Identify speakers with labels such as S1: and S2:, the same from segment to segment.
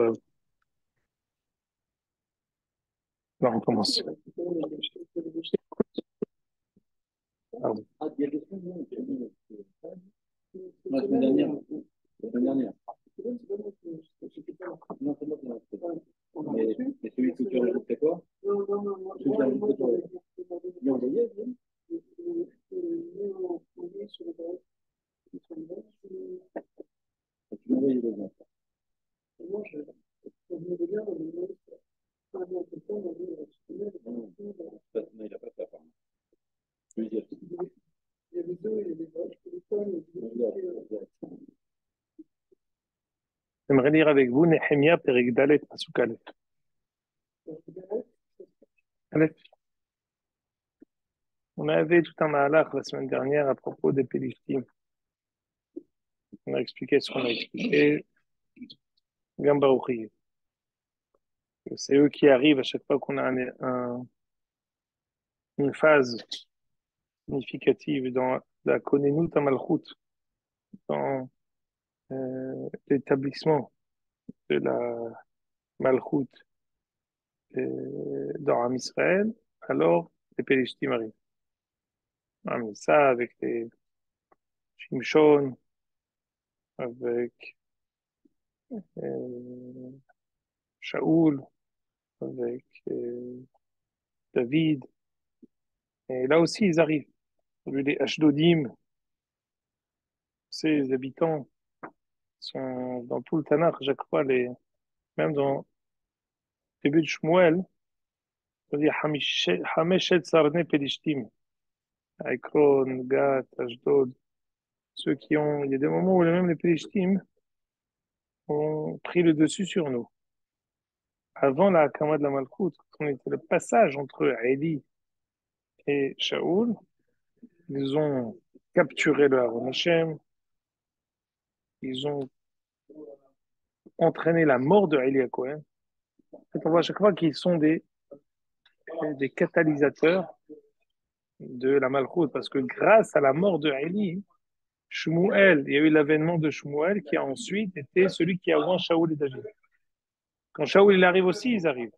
S1: Bah, non, on commence.
S2: Semaine dernière. La semaine dernière. Non, c'est qui que tu as rajouté quoi? Celui que tu as rajouté toi. Il est envoyé, lui? Tu m'as envoyé les infos. Non, ça, il n'a pas fait apparemment. Je veux dire.
S1: J'aimerais lire avec vous Nehemia Perek Dalet Pasuk Aleph. Aleph. On avait tout un mahalach la semaine dernière à propos des Pélishtim. On a expliqué ce qu'on a expliqué. Gambaouchi. C'est eux qui arrivent à chaque fois qu'on a un- un- une phase significative dans la Konenut Amalchut, dans euh, l'établissement de la Malchut euh, dans Am Israël, alors les Pélishtim arrivent. Ah, ça, avec les Shimshon, avec euh, Shaoul, avec euh, David, et là aussi ils arrivent. Les Ashdodim, ces habitants sont dans tout le Tanakh, chaque fois, les, même dans le début de Shmuel, c'est-à-dire Hamishet Hameshet Sarne Pelishtim, Ekron, Gat, Ashdod, ceux qui ont, il y a des moments où même les Pelishtim ont pris le dessus sur nous. Avant la Hakama de la Malchoute, quand on était le passage entre Eli et Shaoul, ils ont capturé le Haron Hashem, ils ont entraîné la mort de Eli Cohen. En fait, on voit à chaque fois qu'ils sont des, des catalysateurs de la Malchoute, parce que grâce à la mort de Eli, Shmuel, il y a eu l'avènement de Shmuel qui a ensuite été celui qui a oint Shaoul et David. Quand Shaoul il arrive aussi, ils arrivent.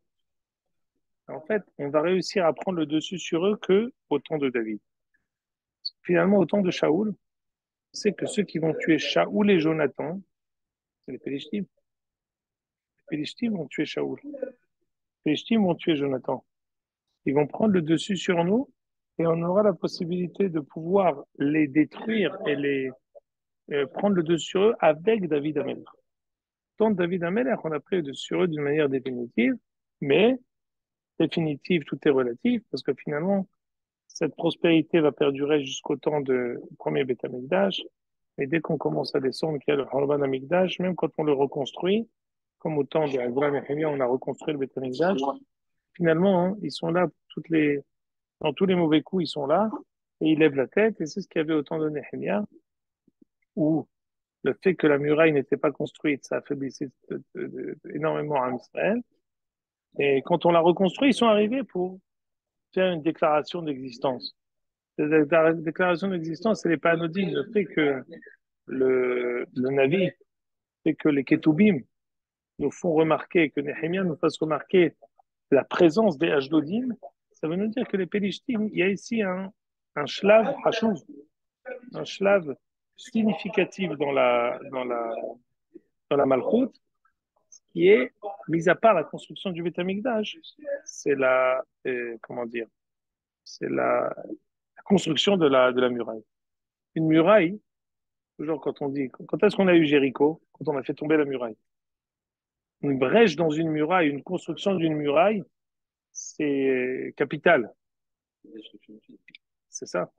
S1: En fait, on va réussir à prendre le dessus sur eux que au temps de David. Finalement, au temps de Shaoul, c'est que ceux qui vont tuer Shaoul et Jonathan, c'est les Pélishtim. Les Pélishtim vont tuer Shaoul. Les Pélishtim vont tuer Jonathan. Ils vont prendre le dessus sur nous et on aura la possibilité de pouvoir les détruire et les euh, prendre le dessus sur eux avec David Amelech. Tant David Amelech, on a pris le dessus sur eux d'une manière définitive, mais définitive, tout est relatif, parce que finalement, cette prospérité va perdurer jusqu'au temps du premier Beth Amikdash. Et dès qu'on commence à descendre, qu'il y a le Harban Amikdash, même quand on le reconstruit, comme au temps de Abraham et on a reconstruit le Beth Amikdash, finalement, hein, ils sont là, toutes les, dans tous les mauvais coups, ils sont là, et ils lèvent la tête, et c'est ce qu'il y avait au temps de Nehemia, où le fait que la muraille n'était pas construite, ça affaiblissait énormément à Israël. Et quand on l'a reconstruit, ils sont arrivés pour faire une déclaration d'existence. Déclara- déclaration d'existence, elle n'est pas anodine. Le fait que le, le Navi, le fait que les Ketubim nous font remarquer, que Nehemia nous fasse remarquer la présence des Ashdodim, ça veut nous dire que les Pélishtim, il y a ici un, un shlav un shlav significatif dans la, dans la, dans la Malchut, qui est, mis à part la construction du Beth Amikdash, c'est la, euh, comment dire, c'est la, la construction de la, de la muraille. Une muraille, toujours quand on dit, quand est-ce qu'on a eu Jéricho? Quand on a fait tomber la muraille. Une brèche dans une muraille, une construction d'une muraille, c'est capital. C'est ça.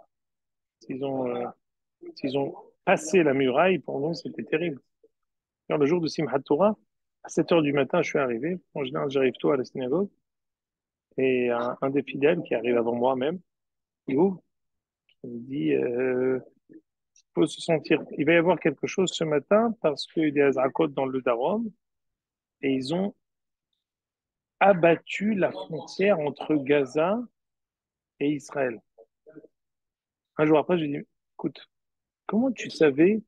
S1: S'ils ont, euh, s'ils ont passé la muraille, pour nous, c'était terrible. Le jour de Simchat Torah, à 7 heures du matin, je suis arrivé. En général, j'arrive tôt à la synagogue. Et un, des fidèles qui arrive avant moi même, il ouvre, il me dit, euh, faut se sentir, il va y avoir quelque chose ce matin parce qu'il y a Azrakot dans le Darom et ils ont abattu la frontière entre Gaza et Israël. Un jour après, je lui dis, écoute, comment tu savais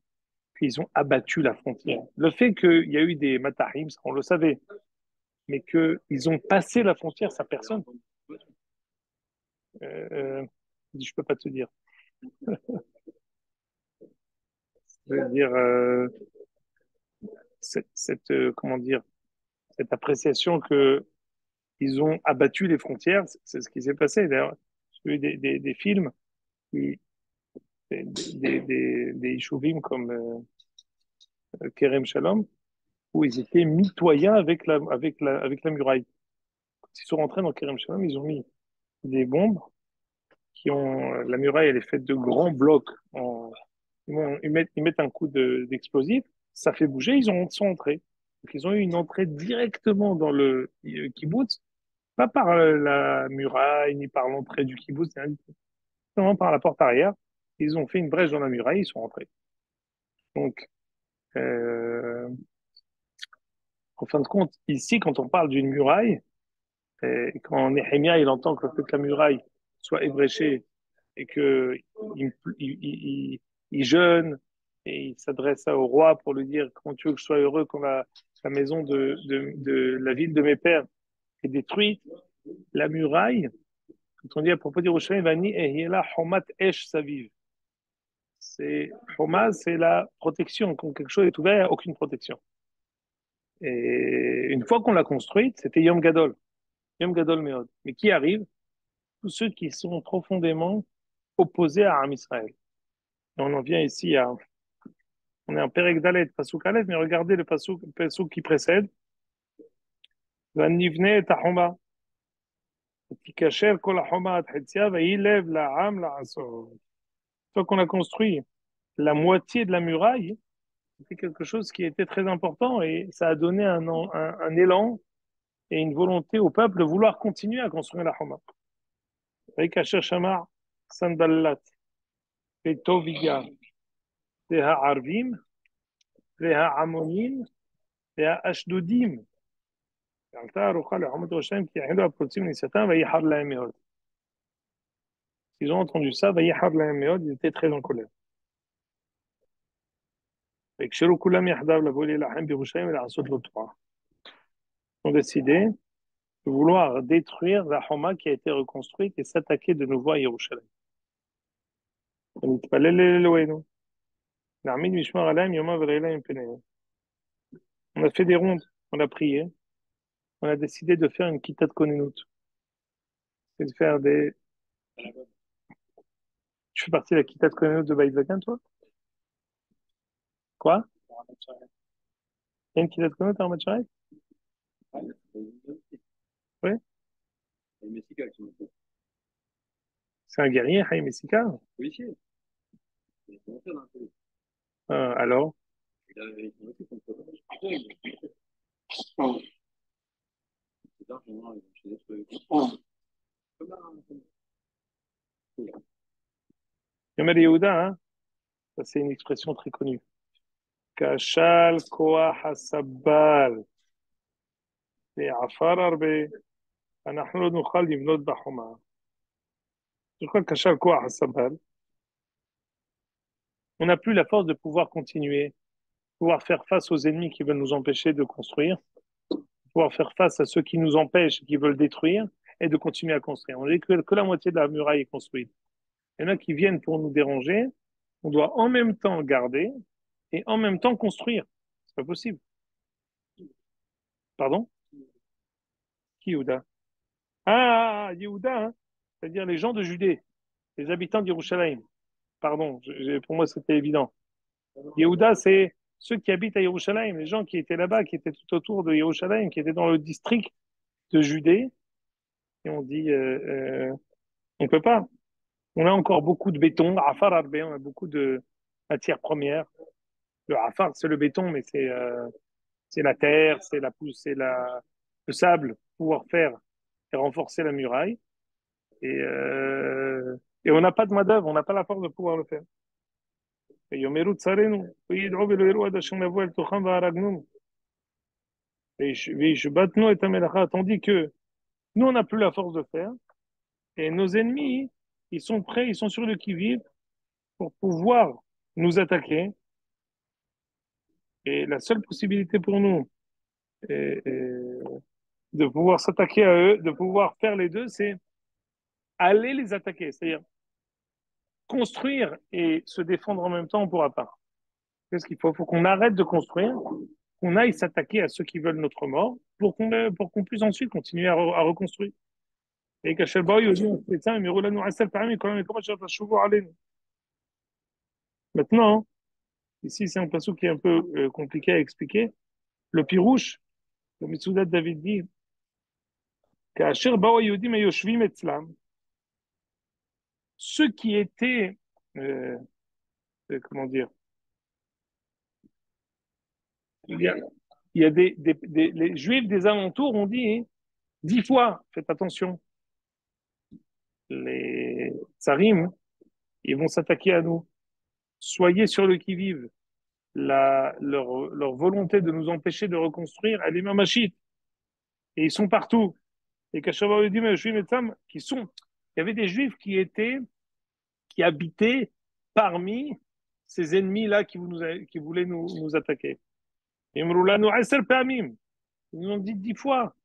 S1: qu'ils ont abattu la frontière? Le fait qu'il y a eu des matarim, on le savait, mais qu'ils ont passé la frontière, ça personne. Euh, euh, je peux pas te dire. dire, euh, cette, cette euh, comment dire, cette appréciation que ils ont abattu les frontières, c'est ce qui s'est passé. D'ailleurs, j'ai vu des, des, des films, qui, des, des, des, des comme euh, Kerem Shalom, où ils étaient mitoyens avec la, avec la, avec la muraille. Quand ils sont rentrés dans Kerem Shalom, ils ont mis des bombes qui ont, la muraille, elle est faite de grands blocs. En, ils, mettent, ils mettent un coup d'explosif, ça fait bouger, ils ont, sont entrés. Donc, ils ont eu une entrée directement dans le euh, kibbutz, pas par euh, la muraille, ni par l'entrée du kibbutz, seulement par la porte arrière. Ils ont fait une brèche dans la muraille, ils sont rentrés. Donc, euh, en fin de compte, ici, quand on parle d'une muraille, et quand Nehemia il entend que la muraille soit ébréchée et que il, il, il, jeûne et il s'adresse au roi pour lui dire comment tu veux que je sois heureux quand la, la maison de, de, de, la ville de mes pères est détruite, la muraille, quand on dit à propos d'Yerushalayim, Vani Ehiela Homat Esh Saviv. C'est Homa, c'est la protection. Quand quelque chose est ouvert, il n'y a aucune protection. Et une fois qu'on l'a construite, c'était Yom Gadol. Yom Gadol Meod. Mais qui arrive? Tous ceux qui sont profondément opposés à Am Israël. Et on en vient ici à. On est en Perek Dalet, Pasuk mais regardez le Pasuk, qui précède. Vanivne et Tahoma. Kol Homa Adhetzia, Vailev La'am La'asor. Une fois qu'on a construit la moitié de la muraille, c'était quelque chose qui était très important et ça a donné un, un, un élan et une volonté au peuple de vouloir continuer à construire la Homa. Veikasher Shamar, Sanballat, Petoviga, Veha Arvim, Veha Amonim, Veha Ashdodim. Altar, ont entendu ça, ils étaient très en colère. Ils ont décidé de vouloir détruire la Homa qui a été reconstruite et s'attaquer de nouveau à Yerushalayim. Bah, on a fait des rondes, on a prié, on a décidé de faire une kitat konenut. C'est de faire des... Tu fais partie de la kitat konenut de Baïd toi? Quoi? Il y a une kitat konenut à Ramat Oui. C'est un guerrier, Haïm Messika
S2: Oui,
S1: euh, alors? Yomer Yehuda, hein ça c'est une expression très connue. Kashal koah hasabbal. afar arbe. אנחנו לא נוכל לבנות בחומה. Je crois qu'Achal Koah Hasabbal, on n'a plus la force de pouvoir continuer, pouvoir faire face aux ennemis qui veulent nous empêcher de construire, pouvoir faire face à ceux qui nous empêchent, qui veulent détruire, et de continuer à construire. On dit que, la moitié de la muraille est construite. Il y en a qui viennent pour nous déranger. On doit en même temps garder et en même temps construire. C'est pas possible. Pardon? Qui Yehuda? Ah, Yehuda, hein c'est-à-dire les gens de Judée, les habitants d'Yerushalayim. Pardon, pour moi c'était évident. Yehuda, c'est ceux qui habitent à Yerushalayim, les gens qui étaient là-bas, qui étaient tout autour de Yerushalayim, qui étaient dans le district de Judée. Et on dit, euh, euh, on peut pas. On a encore beaucoup de béton. Afar Arbe, on a beaucoup de matières premières. Le Afar, c'est le béton, mais c'est euh, la terre, c'est la pousse, c'est le sable pour pouvoir faire et renforcer la muraille. Et euh, et on n'a pas de main d'œuvre, on n'a pas la force de pouvoir le faire. Tandis que nous, on n'a plus la force de faire, et nos ennemis, ils sont prêts, ils sont sur le qui-vive pour pouvoir nous attaquer Et la seule possibilité pour nous de pouvoir s'attaquer à eux, de pouvoir faire les deux, c'est aller les attaquer. C'est-à-dire construire et se défendre en même temps, on ne pourra pas. Qu'est-ce qu'il faut Il faut qu'on arrête de construire, qu'on aille s'attaquer à ceux qui veulent notre mort pour qu'on qu'on puisse ensuite continuer à, à reconstruire. Et Maintenant, ici c'est un passage qui est un peu euh, compliqué à expliquer. Le pirouche, le Mitsoudat David dit, ceux qui étaient, euh, euh, comment dire, il y a, il y a des, des, les juifs des alentours ont dit dix fois, faites attention, les tsarim, ils vont s'attaquer à nous. Soyez sur le qui-vive. Leur, leur volonté de nous empêcher de reconstruire, elle est mamachite. Et ils sont partout. Et Kachava dit, mais juifs qui sont, il y avait des juifs qui étaient, qui habitaient parmi ces ennemis-là qui, nous, qui voulaient nous, attaquer. Ils nous ont dit dix fois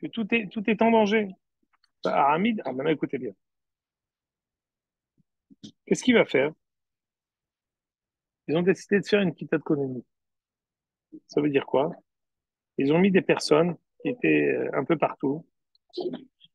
S1: que tout est, tout est en danger. Aramid, ah, maintenant écoutez bien. Qu'est-ce qu'il va faire? Ils ont décidé de faire une de économie. Ça veut dire quoi? Ils ont mis des personnes qui étaient euh, un peu partout.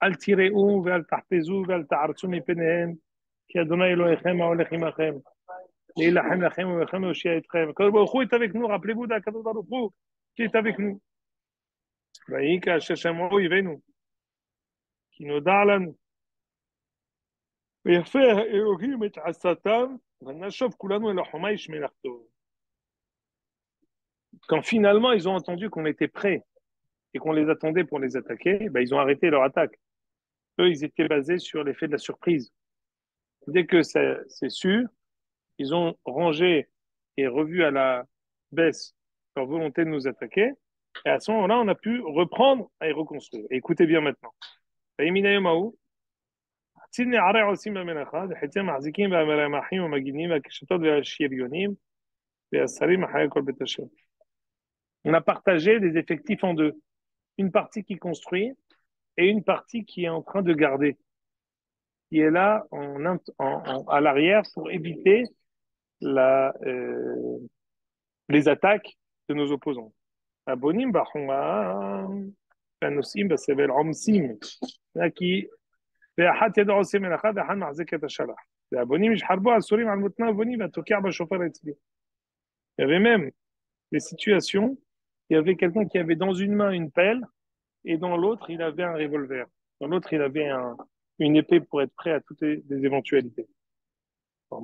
S1: Al tireu ve'al tahpezu ve'al ta'artsu mipenehem ki Adonai Elohechem ha'olech imachem. Leilachem lachem u'lechem u'shia etchem. Kadosh Baruch Hu est avec nous. Rappelez-vous d'Akadosh Baruch Hu qui est avec nous. ויהי כאשר שמעו אויבינו כי נודע לנו ויפה האלוהים את עשתם quand finalement ils ont entendu qu'on était prêt et qu'on les attendait pour les attaquer, ben, ils ont arrêté leur attaque. Eux, ils étaient basés sur l'effet de la surprise. Dès que c'est sûr, ils ont rangé et revu à la baisse leur volonté de nous attaquer. Et à ce moment-là, on a pu reprendre et reconstruire. écoutez bien maintenant. On a partagé des effectifs en deux. Une partie qui construit et une partie qui est en train de garder, qui est là à l'arrière pour éviter euh, les attaques de nos opposants. Abonim bah, bah, qui il y avait même des situations, il y avait quelqu'un qui avait dans une main une pelle et dans l'autre il avait un revolver. Dans l'autre il avait un, une épée pour être prêt à toutes les, éventualités. on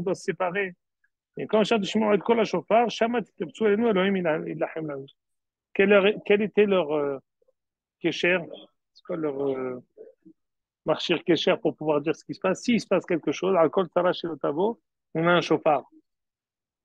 S1: doit se séparer. Et quand quel, était leur euh, kécher C'est quoi leur euh, marchir kécher pour pouvoir dire ce qui se passe? S'il se passe quelque chose, on a un chauffard.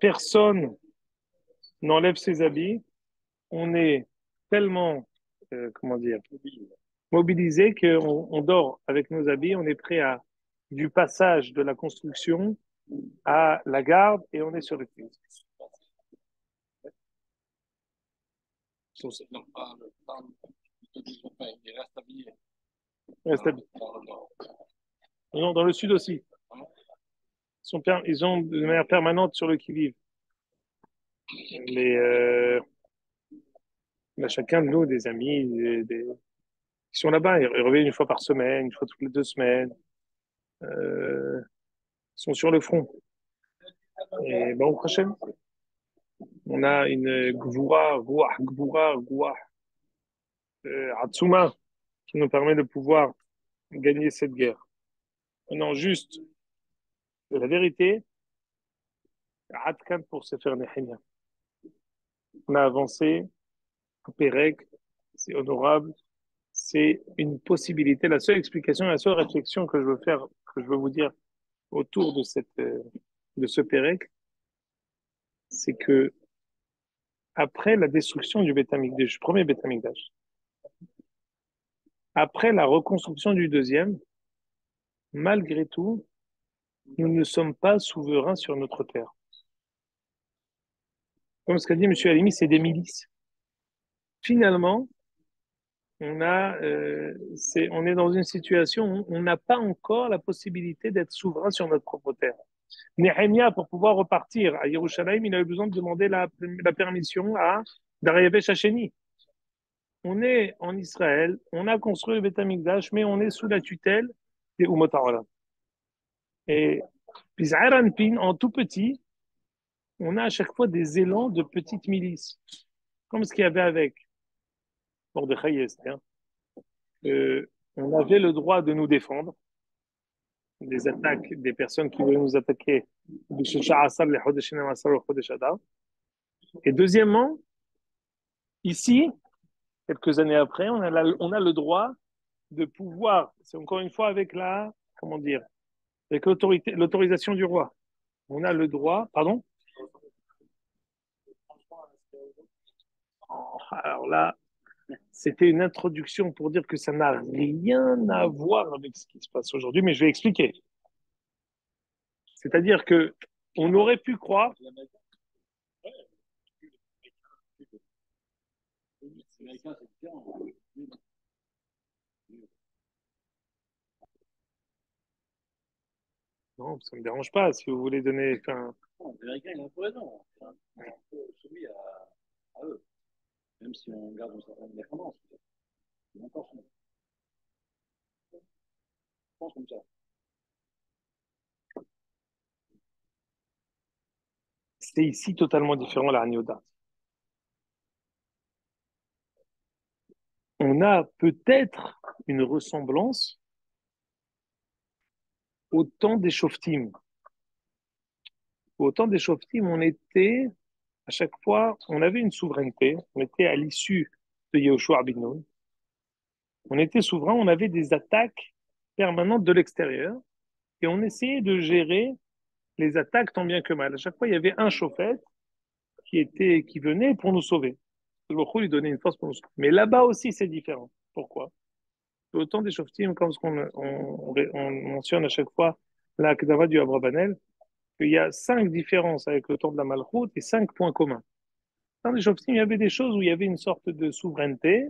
S1: Personne n'enlève ses habits. On est tellement, euh, comment dire, mobilisé qu'on on dort avec nos habits. On est prêt à du passage de la construction à la garde et on est sur le pied. Reste habillé. Non, dans le sud aussi. Ils, ont de manière permanente sur le qui-vive. les, euh, on a chacun de nous des amis des, des- qui sont là-bas. Ils reviennent une fois par semaine, une fois toutes les deux semaines. Euh, ils sont sur le front. Et bon, prochain, on a une gvoura, gouah, gvoura, gouah, euh, Atsuma, qui nous permet de pouvoir gagner cette guerre. Non, juste la vérité, Atkan pour se faire Nehemia. On a avancé, Pérec, c'est honorable, c'est une possibilité. La seule explication, la seule réflexion que je veux faire, que je veux vous dire autour de cette, de ce Pérec, c'est que après la destruction du Beth Amikdash, du premier Beth Amikdash, après la reconstruction du deuxième, malgré tout, nous ne sommes pas souverains sur notre terre. Comme ce qu'a dit M. Alimi, c'est des milices. Finalement, on, a, euh, c'est, on est dans une situation où on n'a pas encore la possibilité d'être souverain sur notre propre terre. Nehemia, pour pouvoir repartir à Yerushalayim, il avait besoin de demander la, permission à Dariavesh Hacheni. On est en Israël, on a construit le Beth mais on est sous la tutelle des Umot Et Pin, en tout petit, on a à chaque fois des élans de petites milices, comme ce qu'il y avait avec Mordechai Esther. Euh, on avait le droit de nous défendre des attaques des personnes qui voulaient nous attaquer. Et deuxièmement, ici, quelques années après, on a, on a le droit de pouvoir, c'est encore une fois avec la, comment dire, avec l'autorisation du roi. On a le droit, pardon? Alors là, c'était une introduction pour dire que ça n'a rien à voir avec ce qui se passe aujourd'hui, mais je vais expliquer. C'est-à-dire que on aurait pu croire. Non, ça ne me dérange pas si vous voulez donner. Enfin...
S2: Non, les Américains, ils ont raison. On est soumis à, à eux, même si on garde une certaine indépendance. C'est encore soumis. Je pense comme ça.
S1: C'est ici totalement différent la Agnoda. On a peut-être une ressemblance au temps des Shoftim. Au temps des Shoftim, on était, à chaque fois, on avait une souveraineté. On était à l'issue de Yehoshua Abinoun. On était souverain, on avait des attaques permanentes de l'extérieur et on essayait de gérer les attaques tant bien que mal. À chaque fois, il y avait un chauffette qui, était, qui venait pour nous sauver. Le lui donnait une force pour nous sauver. Mais là-bas aussi, c'est différent. Pourquoi? Au temps des Shoftim, comme on, on, on, mentionne à chaque fois la Kedava du Abrabanel, qu'il y a cinq différences avec le temps de la Malchoute et cinq points communs. Dans les Shoftim, il y avait des choses où il y avait une sorte de souveraineté,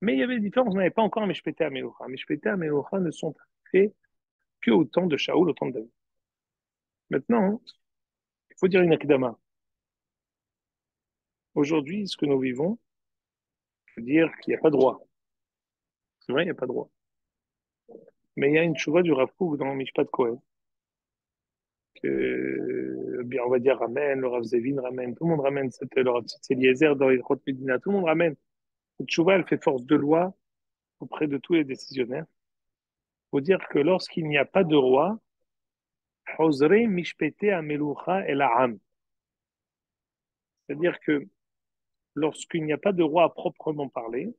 S1: mais il y avait des différences. On n'avait pas encore un Meshpete à Melocha. Meshpete à Melocha ne sont faits qu'au temps de Shaoul, au temps de David. Maintenant, il faut dire une akdama. Aujourd'hui, ce que nous vivons, dire qu'il n'y a pas droit. Vrai, il n'y a pas droit. Mais il y a une chouva du Rav dans Mishpat Kohen. Que, bien, on va dire, ramène, le Rav Zevin ramène, tout le monde ramène, cette, le Rav dans les Medina, tout le monde ramène. Cette chouva, elle fait force de loi auprès de tous les décisionnaires. Faut dire que lorsqu'il n'y a pas de roi, c'est-à-dire que lorsqu'il n'y a pas de roi à proprement parler,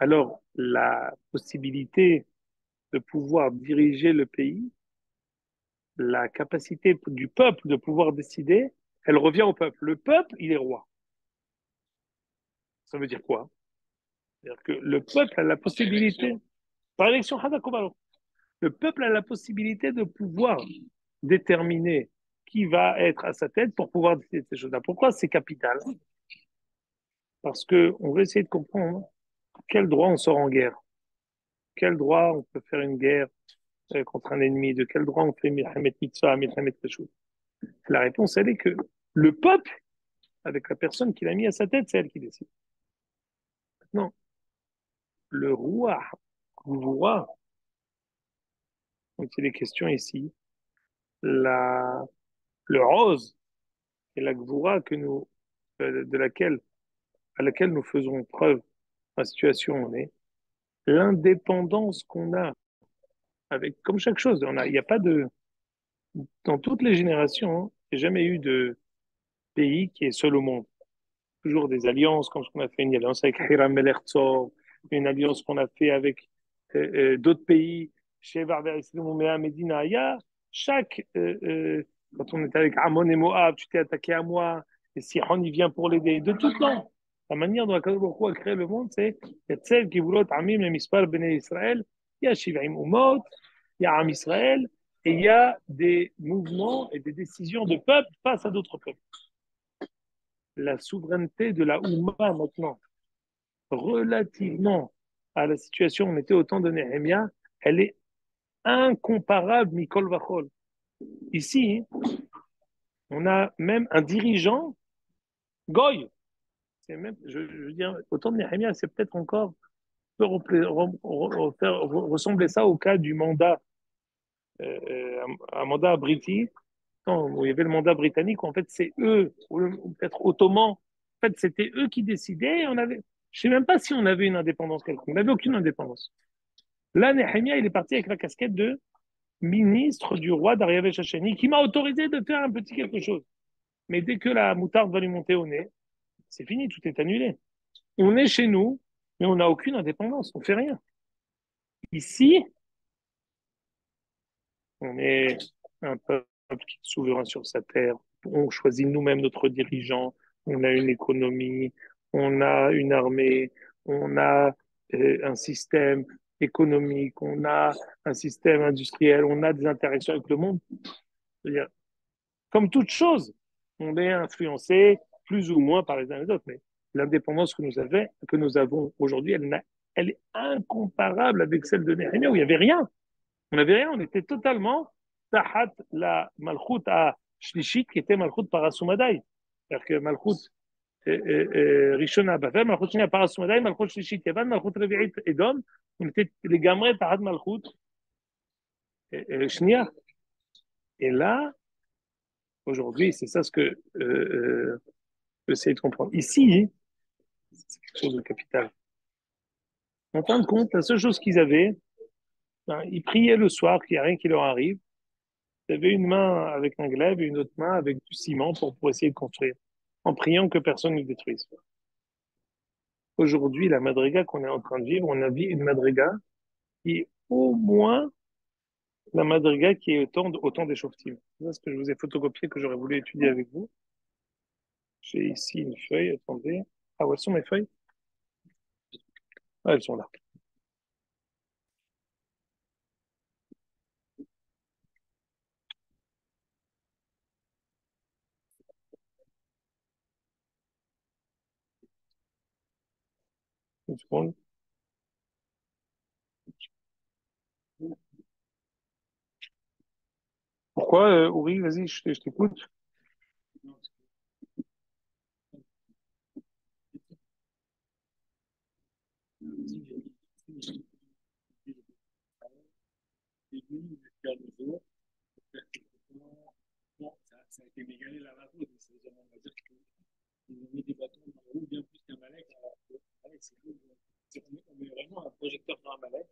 S1: alors la possibilité de pouvoir diriger le pays, la capacité du peuple de pouvoir décider, elle revient au peuple. Le peuple, il est roi. Ça veut dire quoi? C'est-à-dire que le peuple a la possibilité, par élection, le peuple a la possibilité de pouvoir déterminer qui va être à sa tête pour pouvoir décider de ces choses-là. Pourquoi c'est capital? Parce qu'on veut essayer de comprendre quel droit on sort en guerre? Quel droit on peut faire une guerre euh, contre un ennemi? De quel droit on fait Milhamet Mitzvah, Milhamet La réponse, elle est que le peuple, avec la personne qu'il a mis à sa tête, c'est elle qui décide. Maintenant, le roi, le roi, dont il est question ici, la, le rose et la gvoura que nous, euh, de laquelle, à laquelle nous faisons preuve, la situation où on est, l'indépendance qu'on a avec, comme chaque chose, il n'y a pas de, dans toutes les générations, hein, il n'y a jamais eu de pays qui est seul au monde. Toujours des alliances, comme ce qu'on a fait une alliance avec Hiram El une alliance qu'on a fait avec euh, euh, d'autres pays, chez Medina. Il y a chaque, euh, quand on était avec Amon et Moab, tu t'es attaqué à moi, et si on y vient pour l'aider, de tout temps. La manière dont Akadosh Baruch a créé le monde, c'est il y a Tsev qui voulait Amim le Mispar Bene Israël, il y a Shivim Umot, il y a Am Israël, et il y a des mouvements et des décisions de peuple face à d'autres peuples. La souveraineté de la Oumma maintenant, relativement à la situation où on était au temps de Nehemia, elle est incomparable, Mikol Vachol. Ici, on a même un dirigeant, Goy. C'est même, je, veux dire, autant de Nehemia, c'est peut-être encore peut ressembler ça au cas du mandat, euh, un mandat britannique, où il y avait le mandat britannique, où en fait c'est eux, ou peut-être ottoman, en fait c'était eux qui décidaient, on avait, je ne sais même pas si on avait une indépendance quelconque, on n'avait aucune indépendance. Là, Nehemia, il est parti avec la casquette de ministre du roi d'Ariavesh Hacheni, qui m'a autorisé de faire un petit quelque chose. Mais dès que la moutarde va lui monter au nez, c'est fini, tout est annulé. On est chez nous, mais on n'a aucune indépendance, on fait rien. Ici, on est un peuple souverain sur sa terre, on choisit nous-mêmes notre dirigeant, on a une économie, on a une armée, on a euh, un système économique, on a un système industriel, on a des interactions avec le monde. comme toute chose, on est influencé plus ou moins par les uns et les autres, mais l'indépendance que nous, avons, que nous avons aujourd'hui, elle, elle, est incomparable avec celle de Nehemia où il n'y avait rien. On n'avait rien, on était totalement tahat la malchut à Shlishit qui était malchut parasumadai. C'est-à-dire que malchut ראשונה בבל, מלכות שנייה פרס ומדי, מלכות שלישית יוון, מלכות רביעית אדום, on était לגמרי תחת מלכות שנייה. Et là, aujourd'hui, c'est ça ce que j'essaie de comprendre. Ici, c'est quelque chose de capital. En fin de compte, la seule chose qu'ils avaient, ben, ils priaient le soir qu'il n'y a rien qui leur arrive. Ils avaient une main avec un glaive et une autre main avec du ciment pour, essayer de construire en priant que personne ne détruise. Aujourd'hui, la madriga qu'on est en train de vivre, on a vu une madriga qui est au moins la madriga qui est autant, autant des C'est ce que je vous ai photocopié, que j'aurais voulu étudier avec vous. J'ai ici une feuille, attendez. Ah, où sont mes feuilles? Ah, elles sont là. Pourquoi, euh, Uri? Vas-y, je, t'écoute. Mégalé la route, on va dire ont mis des bâtons dans la roue bien plus qu'un malek. On met vraiment un projecteur dans un malek,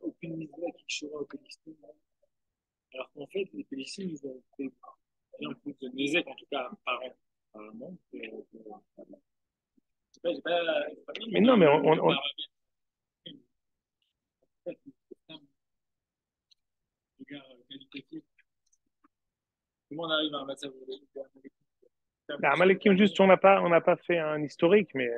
S1: aucune mise là qui chora au Palestine. Alors qu'en fait, les Palestiniens, ils ont fait bien plus de Nézek, en tout cas par an, apparemment. Mais non, mais on. on, on... Comment on arrive à un massacre Amalekim, juste, on n'a pas, on pas fait un historique, mais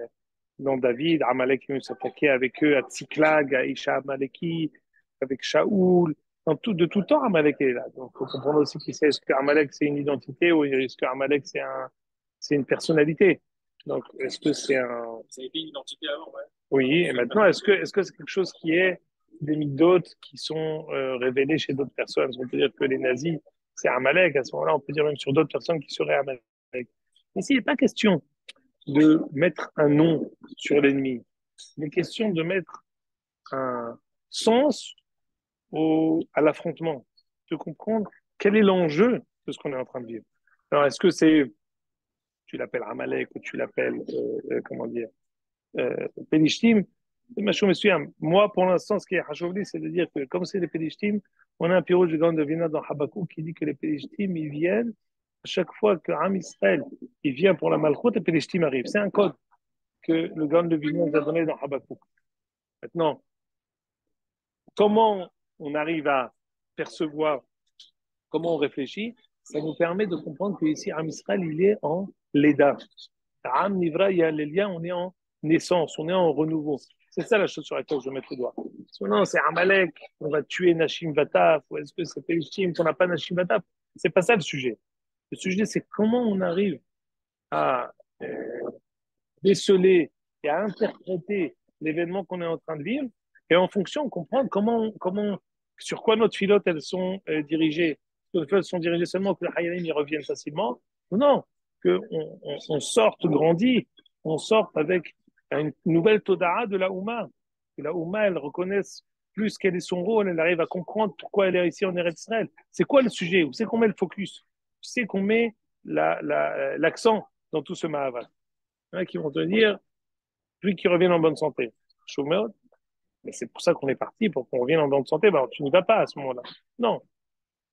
S1: dans David, Amalekim s'attaquait avec eux à Tsiklag, à Isha Amaleki, avec Shaoul. Dans tout, de tout temps, Amalek est là. Donc, il faut comprendre aussi qui c'est. Est-ce que Amalek, c'est une identité ou est-ce que Amalek, c'est un, c'est une personnalité? Donc, est-ce que c'est un.
S2: Ça a été une identité avant, ouais.
S1: Oui, et maintenant, est-ce que, est-ce que c'est quelque chose qui est des d'autres qui sont euh, révélés chez d'autres personnes? On peut dire que les nazis, c'est Amalek. À ce moment-là, on peut dire même sur d'autres personnes qui seraient Amalek. Ici, il n'est pas question de mettre un nom sur l'ennemi. Il est question de mettre un sens à l'affrontement, de comprendre quel est l'enjeu de ce qu'on est en train de vivre. Alors, est-ce que c'est, tu l'appelles Amalek ou tu l'appelles, euh, euh, comment dire, euh, Moi, pour l'instant, ce qui est Hachouvi, c'est de dire que comme c'est les Pelishtim, on a un piroge de de Vina dans Habakou qui dit que les Pelishtim, ils viennent à chaque fois que Am Israël il vient pour la Malchut, les Pelishtim arrivent. C'est un code que le Gan de Vina nous a donné dans Habakou. Maintenant, comment on arrive à percevoir, comment on réfléchit, ça nous permet de comprendre qu'ici, Am Israël, il est en Leda. Am Nivra, il y a les liens, on est en naissance, on est en renouveau. C'est ça la chose sur laquelle je vais mettre le doigt. Non, c'est Amalek, on va tuer Nashim Vataf, ou est-ce que c'est Pelishtim qu'on n'a pas Nashim Vataf? C'est pas ça le sujet. Le sujet, c'est comment on arrive à euh, déceler et à interpréter l'événement qu'on est en train de vivre, et en fonction, comprendre comment, comment, sur quoi notre filote elles sont euh, dirigées. Elles sont dirigées seulement que les Hayalim y reviennent facilement, ou non, qu'on on, on sorte grandi, on sorte avec une nouvelle Toda'a de la Ouma. La Ouma, elle reconnaisse plus quel est son rôle, elle arrive à comprendre pourquoi elle est ici en Eretz Israël. C'est quoi le sujet? Où c'est qu'on met le focus? Où c'est qu'on met l'accent la, dans tout ce Mahavat a qui vont te dire, lui qui revienne en bonne santé. Mais c'est pour ça qu'on est parti, pour qu'on revienne en bonne santé. Ben, tu n'y vas pas à ce moment-là. Non.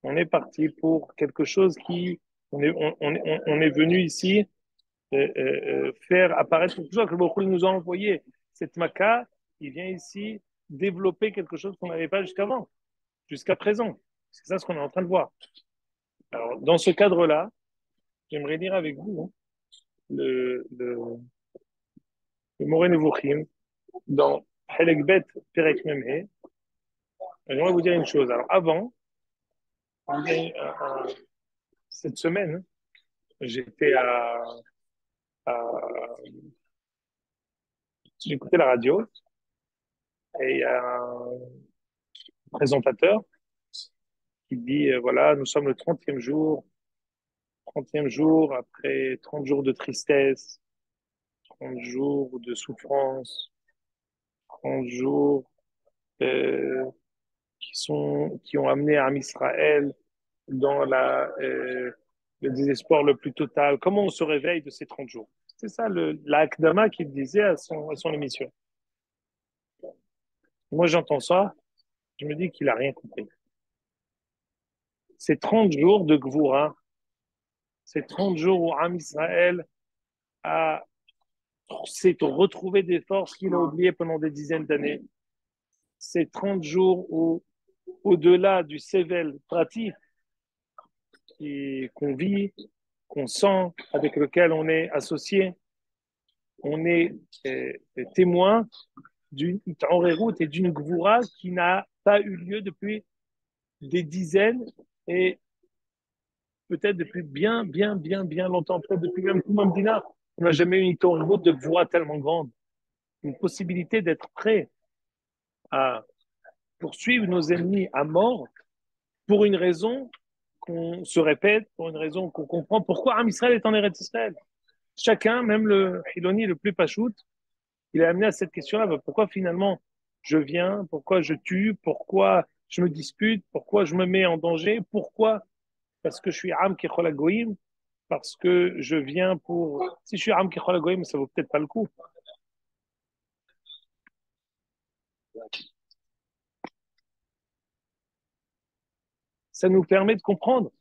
S1: On est parti pour quelque chose qui. On est, on, on, on est venu ici faire apparaître quelque chose que le nous a envoyé. Cette maca, il vient ici développer quelque chose qu'on n'avait pas jusqu'avant, jusqu'à présent. C'est ça ce qu'on est en train de voir. Alors, dans ce cadre-là, j'aimerais dire avec vous le, le, le Moré dans Helekbet Perek Memhe. J'aimerais vous dire une chose. Alors, avant, cette semaine, j'étais à j'ai écouté la radio et il y a un présentateur qui dit euh, voilà, nous sommes le 30e jour, 30e jour après 30 jours de tristesse, 30 jours de souffrance, 30 jours euh, qui, sont, qui ont amené à Israël dans la, euh, le désespoir le plus total. Comment on se réveille de ces 30 jours? C'est ça l'Akdama qu'il disait à son, à son émission. Moi, j'entends ça, je me dis qu'il n'a rien compris. Ces 30 jours de Gvoura, ces 30 jours où Am Israël a s'est retrouvé des forces qu'il a oubliées pendant des dizaines d'années. Ces 30 jours où, au-delà du Sevel pratique, qu'on vit, qu'on sent, avec lequel on est associé. On est euh, témoin d'une route et d'une Gvoura qui n'a pas eu lieu depuis des dizaines et peut-être depuis bien, bien, bien, bien longtemps, peut-être depuis même Koumamdina. On n'a jamais eu une route de Gvoura tellement grande. Une possibilité d'être prêt à poursuivre nos ennemis à mort pour une raison qu'on se répète pour une raison qu'on comprend pourquoi Am Israël est en Eretz Israël. Chacun, même le Hiloni le plus pachout, il est amené à cette question-là. Bah, pourquoi finalement je viens? Pourquoi je tue? Pourquoi je me dispute? Pourquoi je me mets en danger? Pourquoi? Parce que je suis Am Goïm Parce que je viens pour. Si je suis Am Goïm, ça vaut peut-être pas le coup. Ça nous permet de comprendre.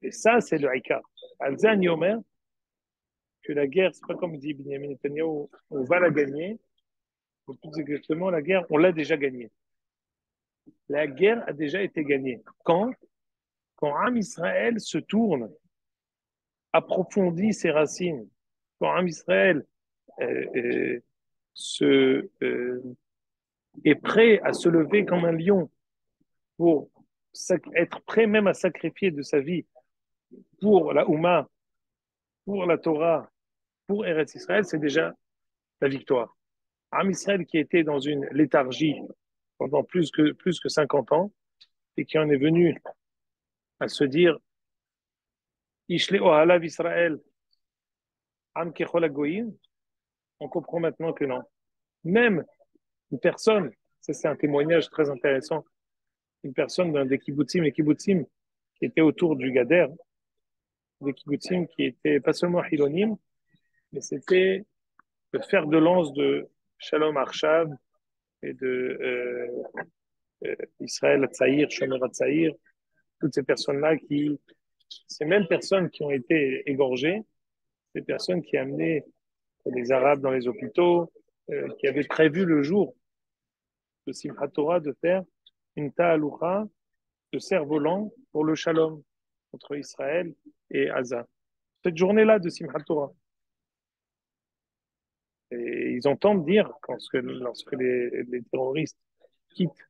S1: Et ça, c'est le Haïka. Alzan Yomer, que la guerre, c'est pas comme dit Benjamin Netanyahu, on va la gagner. Ou plus exactement, la guerre, on l'a déjà gagnée. La guerre a déjà été gagnée. Quand? Quand Am Israël se tourne, approfondit ses racines, quand Am Israël euh, euh, se, euh, est prêt à se lever comme un lion pour être prêt même à sacrifier de sa vie pour la Houma, pour la Torah, pour Eretz Israël, c'est déjà la victoire. Am Israël qui était dans une léthargie pendant plus que, plus que 50 ans et qui en est venu à se dire Ishle Ohalav Israël, Am Agoyim, on comprend maintenant que non. Même une personne, ça c'est un témoignage très intéressant, une personne d'un des kibbutzim, les kibbutzim qui étaient autour du Gader, des kibbutzim qui étaient pas seulement hilonim, mais c'était le fer de lance de Shalom Arshav et de euh, euh, Israël Tzaïr, Shomer Tzaïr, toutes ces personnes-là qui, ces mêmes personnes qui ont été égorgées, ces personnes qui amenaient des Arabes dans les hôpitaux, euh, qui avaient prévu le jour de Simchat Torah de faire une ta'aloucha de cerf-volant pour le shalom entre Israël et Gaza. Cette journée-là de Simchat Torah. Et ils entendent dire, lorsque, les, terroristes quittent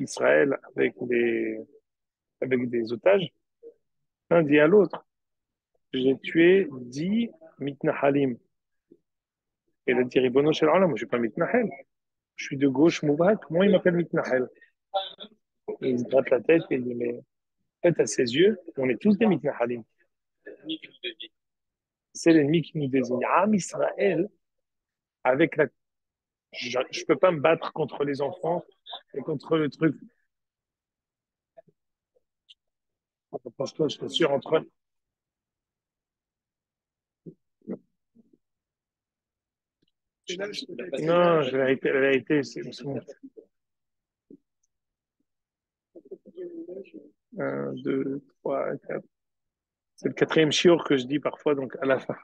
S1: Israël avec des, otages, un dit à l'autre, j'ai tué dix mitnahalim. Et il a dit, je suis pas mitnahel. Je suis de gauche, Moubarak, moi il m'appelle mitnahel. Il se gratte la tête et il dit, mais en fait, à ses yeux, on est tous des mitnahalim. C'est l'ennemi qui nous désigne. Am Israël, avec la je ne peux pas me battre contre les enfants et contre le truc. Pense-toi, je t'assure, entre. Non, la vérité, la vérité c'est. Un, deux, trois, quatre. C'est le quatrième chiot que je dis parfois, donc à la fin.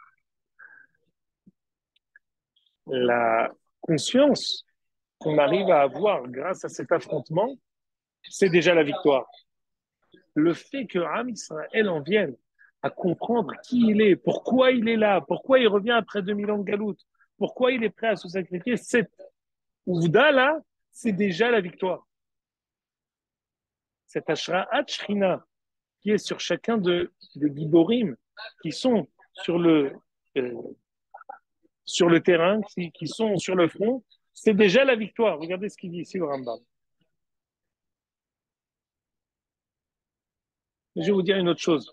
S1: La, conscience qu'on arrive à avoir grâce à cet affrontement, c'est déjà la victoire. Le fait que Ram Israël en vienne à comprendre qui il est, pourquoi il est là, pourquoi il revient après 2000 ans de galoute, pourquoi il est prêt à se sacrifier, cette Ouda là, c'est déjà la victoire. Cette Ashra qui est sur chacun de, des Giborim qui sont sur le, euh, terrain, qui, qui sont sur le front, c'est déjà la victoire. Regardez ce qu'il dit ici le Rambam. Je vais vous dire une autre chose,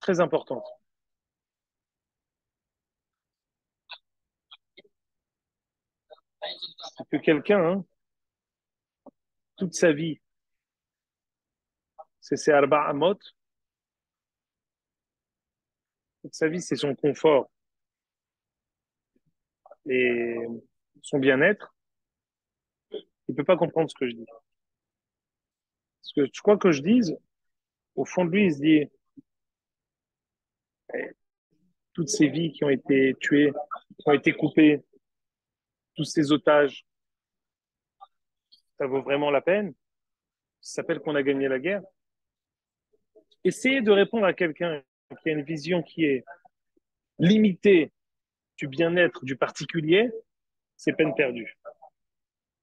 S1: très importante. Que quelqu'un, hein, toute sa vie, c'est ses arba amot, toute sa vie, c'est son confort et son bien-être, il ne peut pas comprendre ce que je dis. Parce que je crois que je dise, au fond de lui, il se dit, eh, toutes ces vies qui ont été tuées, qui ont été coupées, tous ces otages, ça vaut vraiment la peine Ça s'appelle qu'on a gagné la guerre. Essayez de répondre à quelqu'un qui a une vision qui est limitée du bien-être du particulier, c'est peine perdue.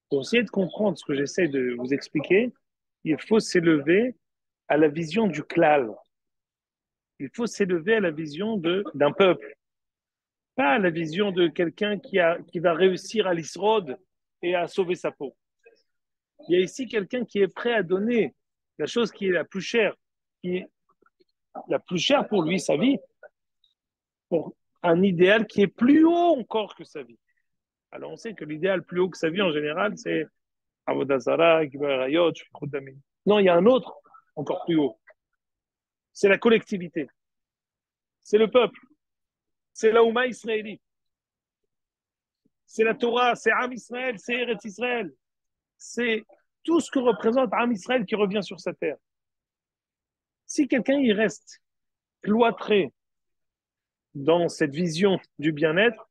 S1: Pour essayer de comprendre ce que j'essaie de vous expliquer, il faut s'élever à la vision du klal. Il faut s'élever à la vision d'un peuple, pas la vision de quelqu'un qui, qui va réussir à l'isrod et à sauver sa peau. Il y a ici quelqu'un qui est prêt à donner la chose qui est la plus chère, qui la plus chère pour lui, sa vie, pour un idéal qui est plus haut encore que sa vie. Alors on sait que l'idéal plus haut que sa vie en général, c'est Avodazara, Non, il y a un autre encore plus haut. C'est la collectivité. C'est le peuple. C'est la Ouma. C'est la Torah, c'est Am Israël, c'est Eretz Israël. C'est tout ce que représente Am Israël qui revient sur sa terre. Si quelqu'un y reste cloîtré dans cette vision du bien-être,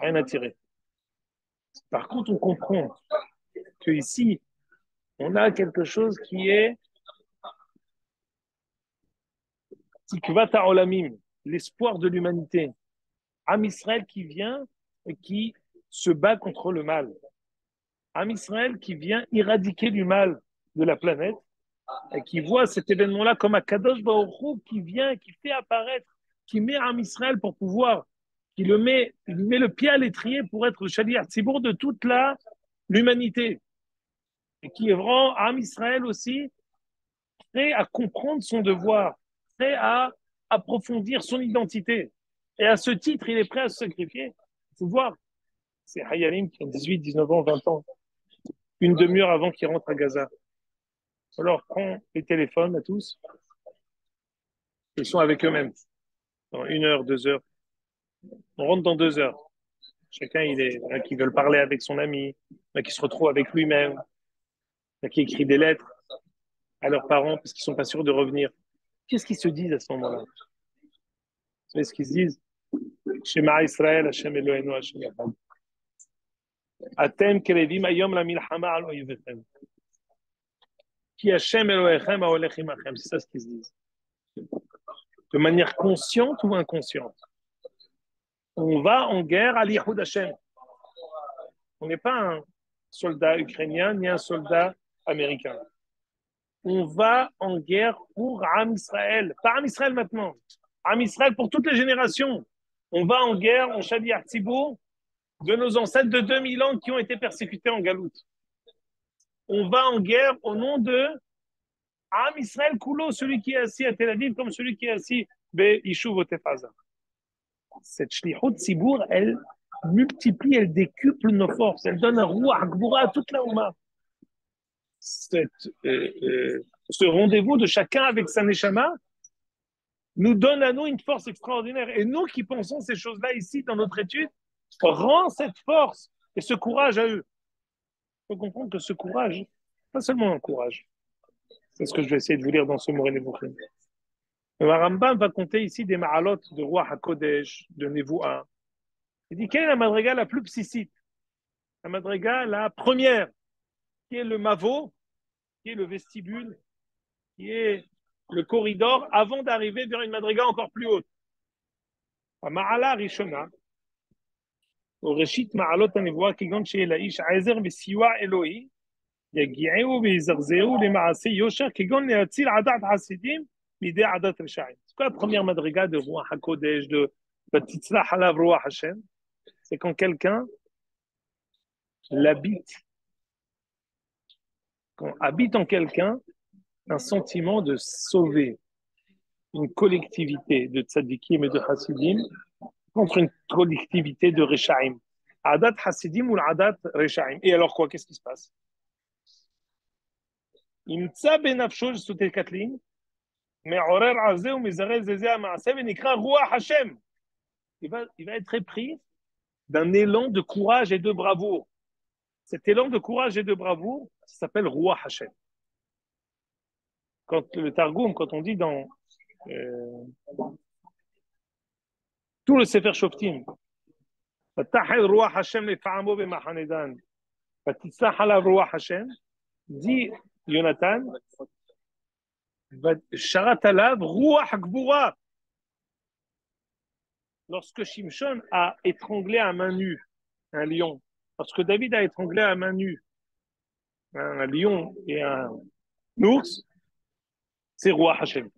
S1: rien à tirer. Par contre, on comprend que ici, on a quelque chose qui est Tikvata Olamim, l'espoir de l'humanité. Am Israël qui vient et qui se bat contre le mal. Am Israël qui vient éradiquer du mal de la planète et qui voit cet événement-là comme un Kadosh Baruch qui vient, qui fait apparaître, qui met Am Israël pour pouvoir, qui le met, met le pied à l'étrier pour être le Shaliach Tzibour de toute la l'humanité. Et qui rend Am Israël aussi prêt à comprendre son devoir, prêt à approfondir son identité. Et à ce titre, il est prêt à se sacrifier. Il voir. C'est Hayalim qui ont 18, 19 ans, 20 ans. Une demi-heure avant qu'ils rentrent à Gaza. Alors, prend les téléphones à tous. Ils sont avec eux-mêmes. Dans une heure, deux heures. On rentre dans deux heures. Chacun, il est, il qui veulent parler avec son ami, qui se retrouve avec lui-même, qui écrit des lettres à leurs parents parce qu'ils sont pas sûrs de revenir. Qu'est-ce qu'ils se disent à ce moment-là? Vous savez ce qu'ils se disent? Shema Israël, Hashem Eloheinu, Hashem. Atem kerevim ayom la al. Ki Hashem imachem. C'est ça ce qu'ils se disent. De manière consciente ou inconsciente. On va en guerre à l'Ihoud Hashem. On n'est pas un soldat ukrainien ni un soldat américain on va en guerre pour Am Israël. Pas Am Israël maintenant. Am Israël pour toutes les générations. On va en guerre, on Shadi Artibourg, de nos ancêtres de 2000 ans qui ont été persécutés en Galoute. On va en guerre au nom de Am Israël Koulo, celui qui est assis à Tel Aviv, comme celui qui est assis Yishuv Cette Shlichut Tzibour, elle multiplie, elle décuple nos forces, elle donne un roi à toute la Oumah euh, euh, ce rendez-vous de chacun avec sa neshama nous donne à nous une force extraordinaire. Et nous qui pensons ces choses-là ici dans notre étude, rend cette force et ce courage à eux. Il faut comprendre que ce courage, pas seulement un courage, c'est ce que je vais essayer de vous lire dans ce Moré Nebuchim. Le Rambam va compter ici des ma'alot de roi HaKodesh, de Nevoua. Il dit quelle est la madriga la plus psychite La madriga la première, qui est le mavo, qui est le vestibule, qui est le corridor, avant d'arriver vers une madriga encore plus haute. Ma'ala Rishona, au Reshit Ma'alot Anevoa, Kigon Sheelaïsh, Aezer Besiwa Elohi, יגיעו ויזרזרו למעשי יושר, כגון להציל עדת חסידים מידי עדת רשעים. C'est quoi la première madriga de Roi HaKodesh, de Batitzlah Halav Roi Hashem C'est quand quelqu'un l'habite quand habite en quelqu'un un sentiment de sauver une collectivité de tzadikim et de chassidim contre une collectivité de rechaim. Adat chassidim ou l'adat rechaim. Et alors quoi? Qu'est-ce qui se passe? Il va, il va être épris d'un élan de courage et de bravoure. Cet élan de courage et de bravoure, s'appelle Roi Hashem. Quand le Targum, quand on dit dans euh, tout le Sefer Shoftim, Roi Hashem Roi Hashem, dit Jonathan, Sharat alav Ruach Gvura. Lorsque Shimshon a étranglé à main nue un lion, parce que David a étranglé à main nue un lion et un ours, c'est roi Hachem.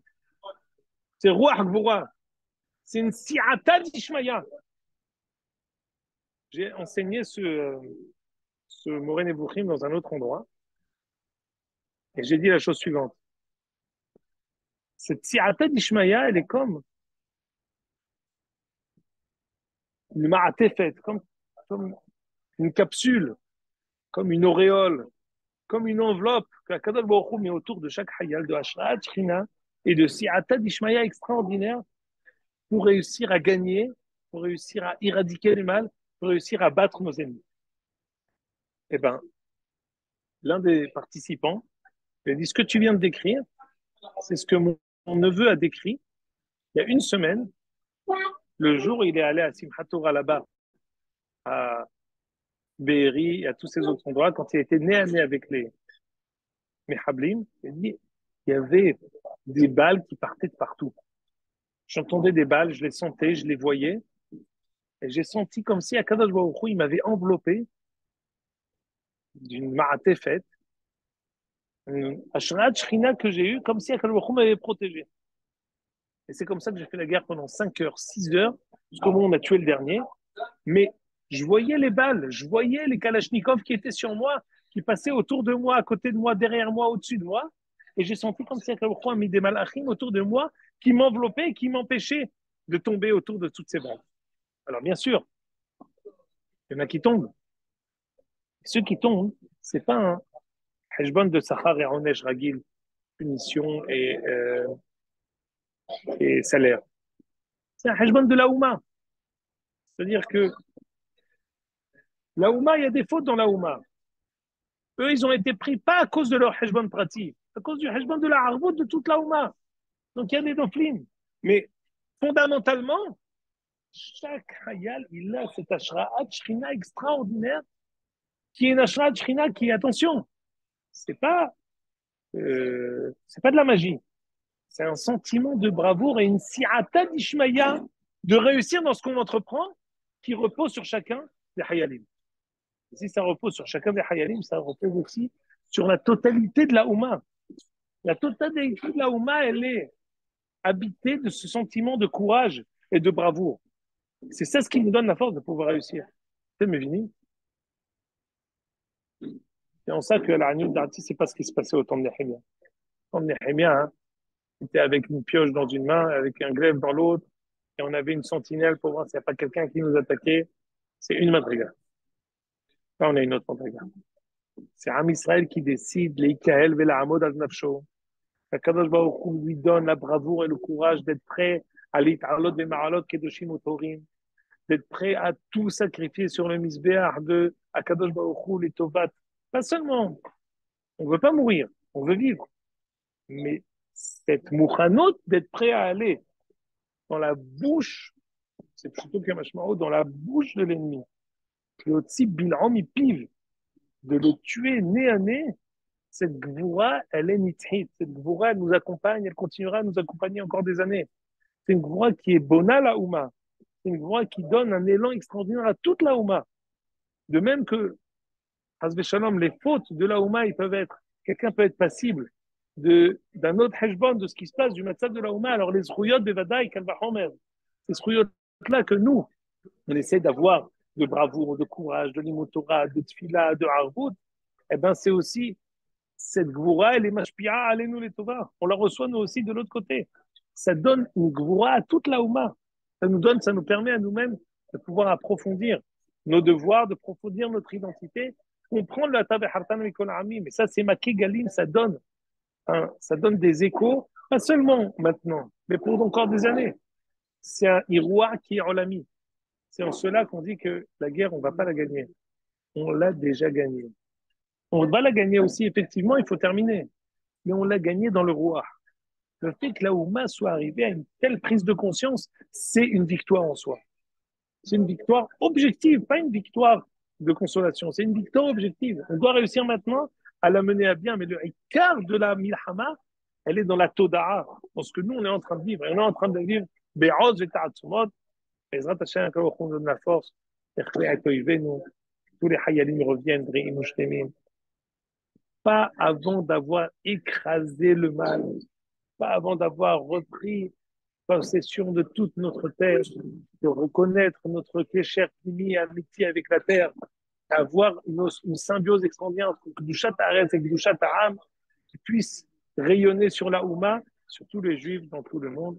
S1: C'est roi Hagvura. C'est une si'ata d'Ishmaïa. J'ai enseigné ce, ce Nebuchim dans un autre endroit. Et j'ai dit la chose suivante. Cette si'ata d'Ishmaïa, elle est comme une ma'atefet, comme, comme une capsule, comme une auréole, comme une enveloppe que Kadal Baruch met autour de chaque hayal de Hashraat Shrina et de Si'ata d'Ishmaïa extraordinaire pour réussir à gagner, pour réussir à éradiquer le mal, pour réussir à battre nos ennemis. Eh bien, l'un des participants lui a dit Ce que tu viens de décrire, c'est ce que mon, neveu a décrit il y a une semaine, le jour où il est allé à Simchat Torah là-bas, à Et à tous ces autres endroits, quand il était né à nez avec les Mehablim, il y avait des balles qui partaient de partout. J'entendais des balles, je les sentais, je les voyais, et j'ai senti comme si Akadosh Baruch il m'avait enveloppé d'une maraté faite, une ashrat shrina que j'ai eu, comme si Akadosh Baruch m'avait protégé. Et c'est comme ça que j'ai fait la guerre pendant 5 heures, 6 heures, jusqu'au moment où on a tué le dernier. Mais je voyais les balles, je voyais les kalachnikovs qui étaient sur moi, qui passaient autour de moi, à côté de moi, derrière moi, au-dessus de moi. et j'ai senti comme si a mis des malachim autour de moi qui m'enveloppaient et qui m'empêchaient de tomber autour de toutes ces balles. Alors bien sûr, il y en a qui tombent. Ceux qui tombent, c'est pas un hajbon de Sahar et Onesh Ragil, punition et, euh, et salaire. C'est un hajbon de la Ouma. C'est-à-dire que la Ouma, il y a des fautes dans la Ouma. Eux, ils ont été pris pas à cause de leur hajbon pratique, à cause du hajbon de la harbout de toute la Ouma. Donc il y a des. Mais fondamentalement, chaque hayal, il a cette ashraat shrina extraordinaire qui est une ashraat shrina qui, attention, c'est pas, euh, c'est pas de la magie. C'est un sentiment de bravoure et une si'ata d'ishmaya de réussir dans ce qu'on entreprend qui repose sur chacun des hayalim. Si ça repose sur chacun des hayalim, ça repose aussi sur la totalité de la Ouma. La totalité de la Ouma, elle est habitée de ce sentiment de courage et de bravoure. C'est ça ce qui nous donne la force de pouvoir réussir. C'est Mévini. C'est en ça que la Hanyout d'Arti, c'est pas ce qui se passait au temps de Nehemia. Au temps de Nehemia, hein, était avec une pioche dans une main, avec un glaive dans l'autre, et on avait une sentinelle pour voir s'il n'y a pas quelqu'un qui nous attaquait. C'est une madriga. On a une autre madriga. C'est Am Israël qui décide, les Ikael, Vela Amod Aznafsho. Kadosh Baruch lui donne la bravoure et le courage d'être prêt à l'Italot des Ma'alot Kedoshim Otorim, d'être prêt à tout sacrifier sur le misbéar de Akadosh Baruch les Tovat. Pas seulement, on ne veut pas mourir, on veut vivre. Mais cette mouchanot d'être prêt à aller dans la bouche, c'est plutôt qu'un dans la bouche de l'ennemi. De le tuer nez à nez, cette gvoura, elle est nithit. Cette gvoura, elle nous accompagne, elle continuera à nous accompagner encore des années. C'est une gvoura qui est bona la Ouma. C'est une gvoura qui donne un élan extraordinaire à toute la Ouma. De même que, Shalom, les fautes de la Ouma, ils peuvent être, quelqu'un peut être passible d'un autre heshbon de ce qui se passe du matzah de la Ouma. Alors les zruyot de Vadaï, Kalvahomer, ces zruyot-là que nous, on essaie d'avoir de bravoure, de courage, de limotora, de tfila, de harboud, eh ben c'est aussi cette gvoura, elle est mashpia, allez nous les tova. On la reçoit nous aussi de l'autre côté. Ça donne une gvoura à toute la Ouma. Ça nous donne, ça nous permet à nous-mêmes de pouvoir approfondir nos devoirs, de approfondir notre identité, comprendre la tabe hartan mais ça c'est ma galim, ça donne ça donne des échos, pas seulement maintenant, mais pour encore des années. C'est un Iroua qui est l'ami. C'est en cela qu'on dit que la guerre, on ne va pas la gagner. On l'a déjà gagnée. On va la gagner aussi, effectivement, il faut terminer. Mais on l'a gagnée dans le roi. Le fait que la Ouma soit arrivée à une telle prise de conscience, c'est une victoire en soi. C'est une victoire objective, pas une victoire de consolation. C'est une victoire objective. On doit réussir maintenant à la mener à bien, mais le quart de la milhama, elle est dans la toda'a, dans ce que nous, on est en train de vivre. Et on est en train de vivre. Hashem, donne la force. Tous les hayalim reviennent, Pas avant d'avoir écrasé le mal, pas avant d'avoir repris possession de toute notre terre, de reconnaître notre kécher et amitié avec la terre, avoir une, symbiose extraordinaire entre Gdushat Aretz et Gdushat Aram qui puisse rayonner sur la Houma, sur tous les Juifs dans tout le monde.